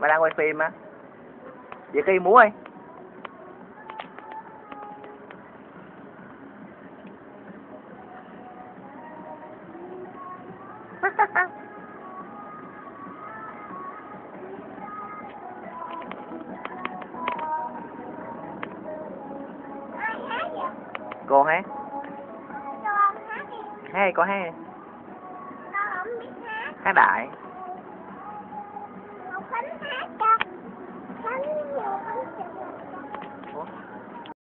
Ba đang quay phim á. Vậy Ki múa vậy? Cô hát. Hát đi. Hát đi, con hát đi. Con không biết hát. Hát đại. Come back.